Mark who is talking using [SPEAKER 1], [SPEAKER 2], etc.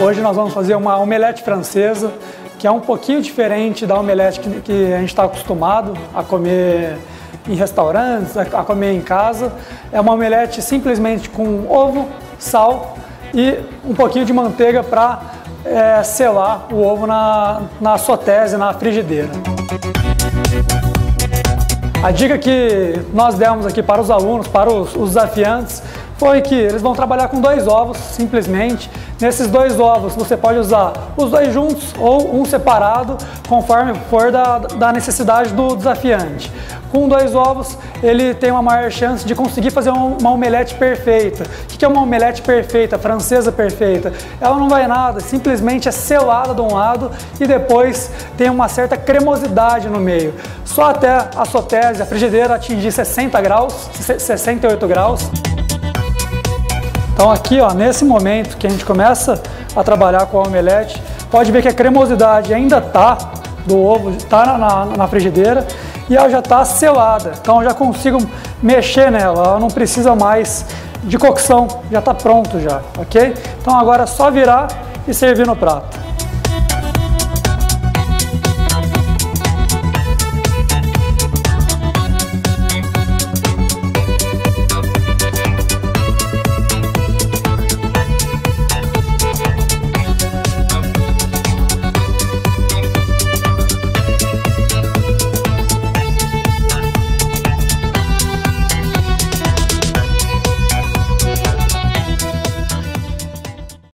[SPEAKER 1] Hoje nós vamos fazer uma omelete francesa, que é um pouquinho diferente da omelete que, que a gente está acostumado a comer em restaurantes, a comer em casa. É uma omelete simplesmente com ovo, sal e um pouquinho de manteiga para é, selar o ovo na, na sotese, na frigideira. A dica que nós demos aqui para os alunos, para os, os desafiantes, foi que eles vão trabalhar com dois ovos, simplesmente. Nesses dois ovos você pode usar os dois juntos ou um separado, conforme for da, da necessidade do desafiante. Com dois ovos, ele tem uma maior chance de conseguir fazer uma omelete perfeita. O que é uma omelete perfeita, francesa perfeita? Ela não vai nada, simplesmente é selada de um lado e depois tem uma certa cremosidade no meio. Só até a sotese, a frigideira atingir 60 graus, 68 graus. Então aqui, ó, nesse momento que a gente começa a trabalhar com a omelete, pode ver que a cremosidade ainda tá do ovo, tá na, na, na frigideira e ela já está selada. Então eu já consigo mexer nela, ela não precisa mais de cocção, já está pronto já, ok? Então agora é só virar e servir no prato.